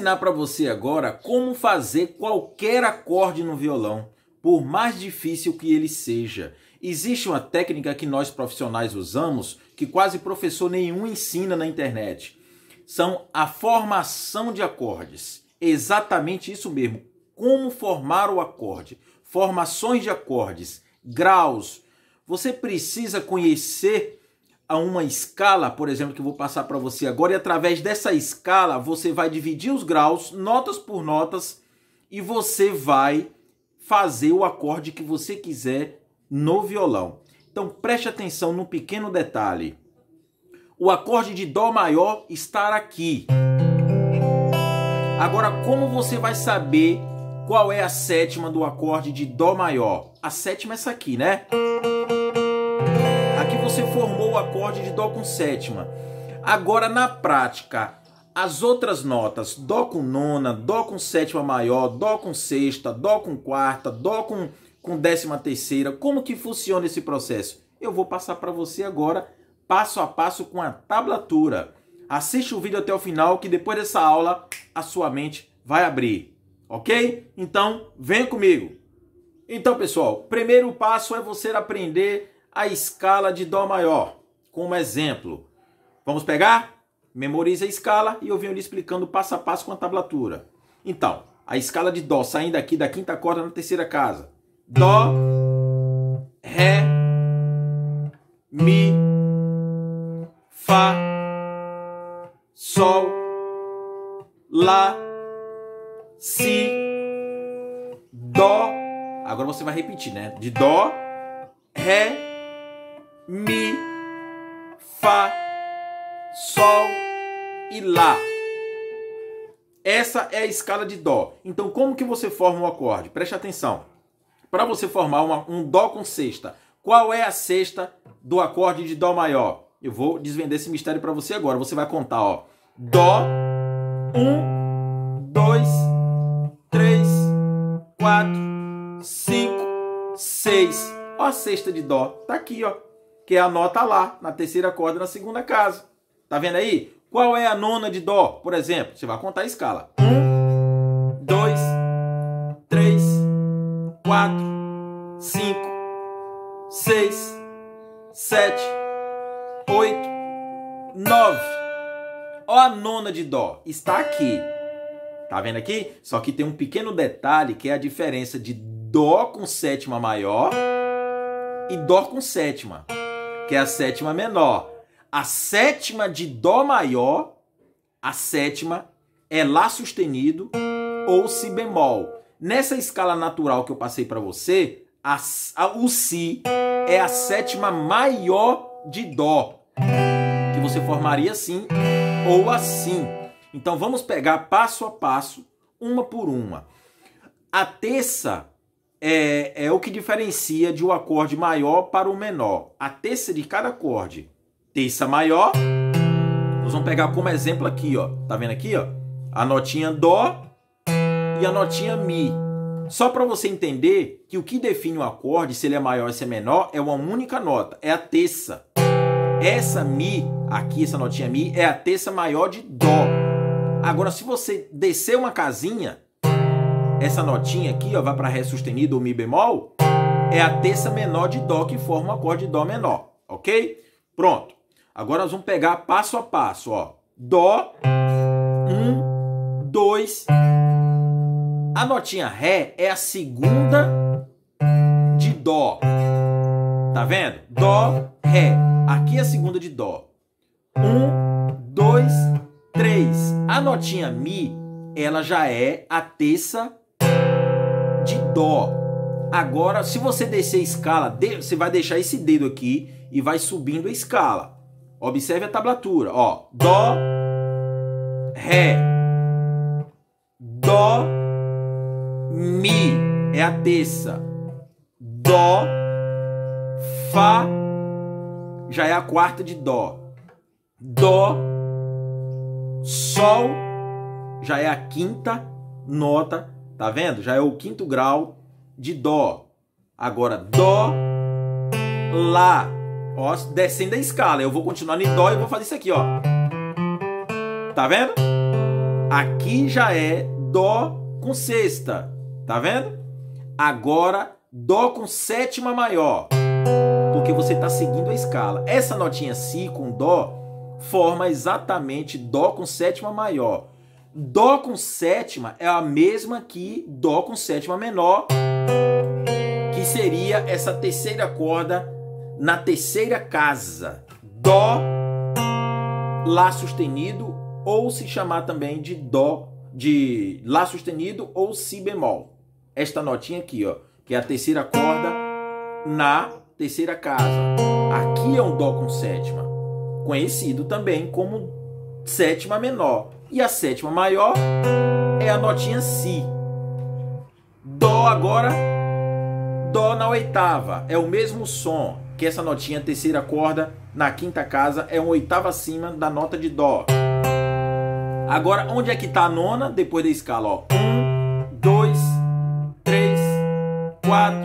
ensinar para você agora como fazer qualquer acorde no violão, por mais difícil que ele seja. Existe uma técnica que nós profissionais usamos que quase professor nenhum ensina na internet. São a formação de acordes. Exatamente isso mesmo. Como formar o acorde. Formações de acordes, graus. Você precisa conhecer a uma escala, por exemplo, que eu vou passar para você agora, e através dessa escala você vai dividir os graus, notas por notas, e você vai fazer o acorde que você quiser no violão. Então preste atenção num pequeno detalhe. O acorde de Dó maior está aqui. Agora, como você vai saber qual é a sétima do acorde de Dó maior? A sétima é essa aqui, né? Acorde de Dó com sétima. Agora, na prática, as outras notas, Dó com nona, Dó com sétima maior, Dó com sexta, Dó com quarta, Dó com, com décima terceira, como que funciona esse processo? Eu vou passar para você agora, passo a passo, com a tablatura. Assiste o vídeo até o final, que depois dessa aula, a sua mente vai abrir, ok? Então, vem comigo. Então, pessoal, primeiro passo é você aprender a escala de Dó maior, como exemplo. Vamos pegar? Memorize a escala e eu venho lhe explicando passo a passo com a tablatura. Então, a escala de Dó saindo aqui da quinta corda na terceira casa. Dó, Ré, Mi, Fá, Sol, Lá, Si, Dó. Agora você vai repetir, né? De Dó, Ré, Mi, Fá, Sol e Lá. Essa é a escala de Dó. Então, como que você forma um acorde? Preste atenção. Para você formar uma, um Dó com sexta, qual é a sexta do acorde de Dó maior? Eu vou desvendar esse mistério para você agora. Você vai contar, ó. Dó, um, dois, três, quatro, cinco, seis. Ó a sexta de Dó. Tá aqui, ó que é a nota lá, na terceira corda na segunda casa. Tá vendo aí? Qual é a nona de Dó, por exemplo? Você vai contar a escala. Um, dois, três, quatro, cinco, seis, sete, oito, nove. Ó a nona de Dó, está aqui. Tá vendo aqui? Só que tem um pequeno detalhe que é a diferença de Dó com sétima maior e Dó com sétima que é a sétima menor. A sétima de Dó maior, a sétima é Lá sustenido ou Si bemol. Nessa escala natural que eu passei para você, a, a, o Si é a sétima maior de Dó, que você formaria assim ou assim. Então vamos pegar passo a passo, uma por uma. A terça é, é o que diferencia de um acorde maior para o menor. A terça de cada acorde, terça maior, nós vamos pegar como exemplo aqui, ó. Tá vendo aqui, ó? A notinha dó e a notinha mi. Só para você entender que o que define o acorde, se ele é maior ou se é menor, é uma única nota, é a terça. Essa mi, aqui essa notinha mi, é a terça maior de dó. Agora, se você descer uma casinha, essa notinha aqui, ó, vai para Ré sustenido ou Mi bemol, é a terça menor de Dó que forma o acorde de Dó menor, ok? Pronto. Agora nós vamos pegar passo a passo, ó. Dó, um, dois. A notinha Ré é a segunda de Dó. Tá vendo? Dó, Ré. Aqui é a segunda de Dó. Um, dois, três. A notinha Mi, ela já é a terça de Dó. Agora, se você descer a escala, você vai deixar esse dedo aqui e vai subindo a escala. Observe a tablatura, ó. Dó, Ré, Dó, Mi é a terça. Dó, Fá já é a quarta de Dó. Dó, Sol já é a quinta nota Tá vendo? Já é o quinto grau de Dó. Agora, Dó, Lá. Ó, descendo a escala. Eu vou continuar em Dó e vou fazer isso aqui, ó. Tá vendo? Aqui já é Dó com sexta. Tá vendo? Agora, Dó com sétima maior. Porque você está seguindo a escala. Essa notinha Si com Dó forma exatamente Dó com sétima maior. Dó com sétima é a mesma que Dó com sétima menor, que seria essa terceira corda na terceira casa. Dó, Lá sustenido, ou se chamar também de Dó, de Lá sustenido ou Si bemol. Esta notinha aqui, ó, que é a terceira corda na terceira casa. Aqui é um Dó com sétima, conhecido também como sétima menor. E a sétima maior é a notinha Si. Dó agora, Dó na oitava, é o mesmo som que essa notinha terceira corda na quinta casa é uma oitava acima da nota de Dó. Agora, onde é que está a nona depois da escala? Ó? Um, dois, três, quatro,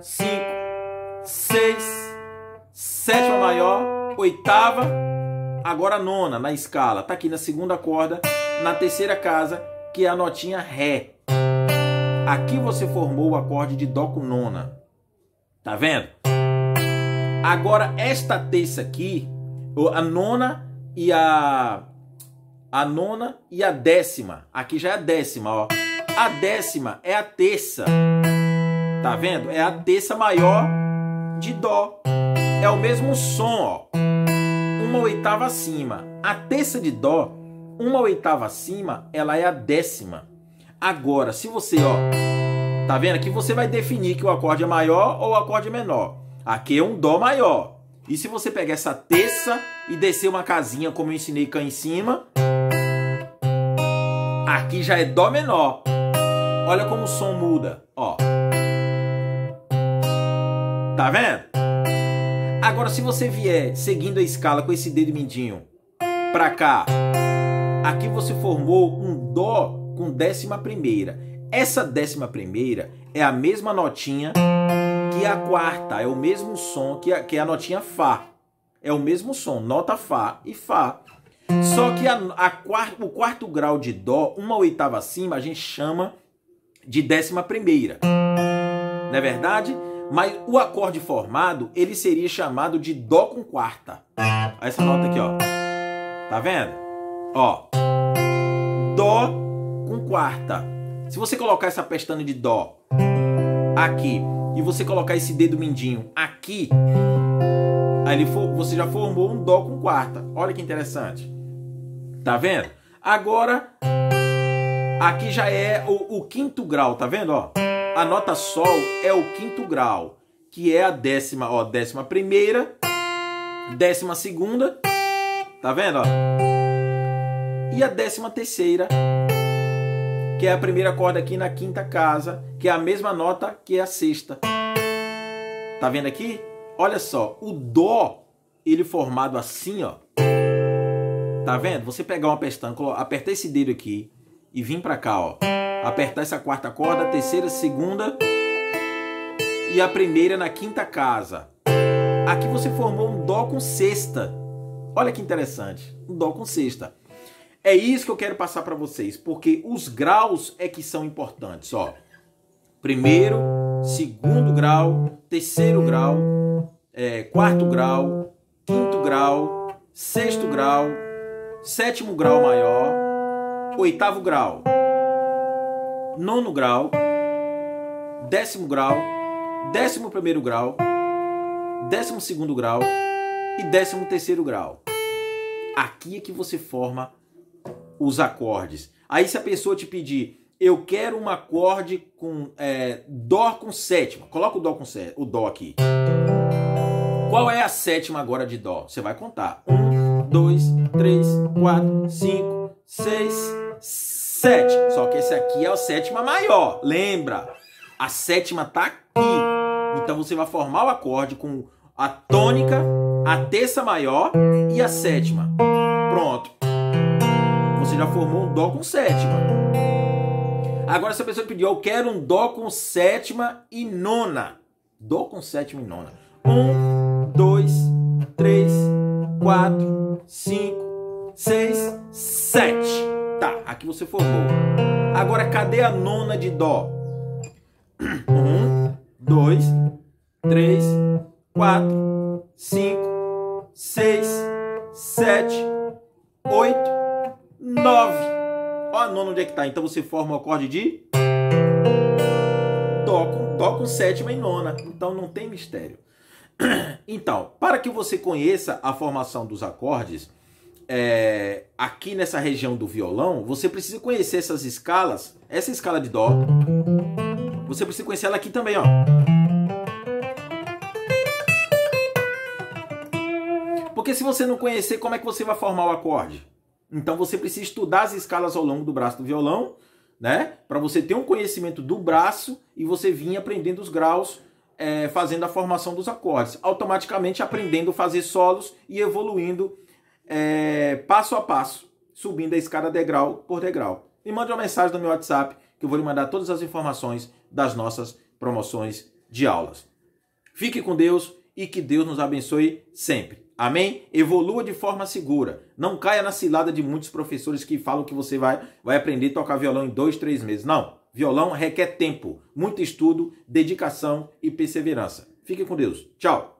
cinco, seis, sétima maior, oitava, agora nona na escala. Está aqui na segunda corda, na terceira casa, que é a notinha Ré. Aqui você formou o acorde de Dó com nona. Tá vendo? Agora, esta terça aqui, a nona e a. A nona e a décima. Aqui já é a décima, ó. A décima é a terça. Tá vendo? É a terça maior de Dó. É o mesmo som, ó. Uma oitava acima. A terça de Dó, uma oitava acima, ela é a décima. Agora, se você, ó, tá vendo? Aqui você vai definir que o acorde é maior ou o acorde é menor. Aqui é um Dó maior. E se você pegar essa terça e descer uma casinha, como eu ensinei cá em cima, aqui já é Dó menor. Olha como o som muda, ó. Tá vendo? Agora, se você vier seguindo a escala com esse dedo mindinho pra cá, aqui você formou um Dó com décima primeira. Essa décima primeira é a mesma notinha que a quarta, é o mesmo som que a, que a notinha Fá. É o mesmo som, nota Fá e Fá. Só que a, a quarto, o quarto grau de Dó, uma oitava acima, a gente chama de décima primeira. Não é verdade? Mas o acorde formado, ele seria chamado de Dó com quarta. Essa nota aqui, ó. Tá vendo? Ó. Dó com quarta. Se você colocar essa pestana de Dó aqui e você colocar esse dedo mindinho aqui, aí ele for, você já formou um Dó com quarta. Olha que interessante. Tá vendo? Agora, aqui já é o, o quinto grau, tá vendo? Ó, a nota Sol é o quinto grau, que é a décima, ó, décima primeira, décima segunda, tá vendo? Ó? E a décima terceira, que é a primeira corda aqui na quinta casa, que é a mesma nota que a sexta. Tá vendo aqui? Olha só, o Dó, ele formado assim, ó. Tá vendo? Você pegar uma pestana, apertar esse dedo aqui e vir pra cá, ó. Apertar essa quarta corda, a terceira, segunda e a primeira na quinta casa. Aqui você formou um Dó com sexta. Olha que interessante, um Dó com sexta. É isso que eu quero passar para vocês, porque os graus é que são importantes, ó. Primeiro, segundo grau, terceiro grau, é, quarto grau, quinto grau, sexto grau, sétimo grau maior, oitavo grau, nono grau, décimo grau, décimo primeiro grau, décimo segundo grau e décimo terceiro grau. Aqui é que você forma os acordes. Aí se a pessoa te pedir, eu quero um acorde com é, Dó com sétima, coloca o Dó com o Dó aqui. Qual é a sétima agora de Dó? Você vai contar. Um, dois, três, quatro, cinco, seis, sete. Só que esse aqui é a sétima maior. Lembra? A sétima tá aqui. Então você vai formar o acorde com a tônica, a terça maior e a sétima. Pronto você já formou um Dó com sétima. Agora, se a pessoa pediu, eu quero um Dó com sétima e nona. Dó com sétima e nona. Um, dois, três, quatro, cinco, seis, sete. Tá, aqui você formou. Agora, cadê a nona de Dó? Um, dois, três, quatro, cinco, seis, sete, oito, nove. Olha a nona onde é que tá. Então você forma o acorde de Dó com, Dó com sétima e nona. Então não tem mistério. Então, para que você conheça a formação dos acordes, é, aqui nessa região do violão, você precisa conhecer essas escalas. Essa escala de Dó, você precisa conhecer ela aqui também, ó. Porque se você não conhecer, como é que você vai formar o acorde? Então você precisa estudar as escalas ao longo do braço do violão, né? Para você ter um conhecimento do braço e você vir aprendendo os graus, é, fazendo a formação dos acordes. Automaticamente aprendendo a fazer solos e evoluindo é, passo a passo, subindo a escada degrau por degrau. Me mande uma mensagem no meu WhatsApp que eu vou lhe mandar todas as informações das nossas promoções de aulas. Fique com Deus e que Deus nos abençoe sempre. Amém? Evolua de forma segura. Não caia na cilada de muitos professores que falam que você vai, vai aprender a tocar violão em dois, três meses. Não. Violão requer tempo, muito estudo, dedicação e perseverança. Fique com Deus. Tchau.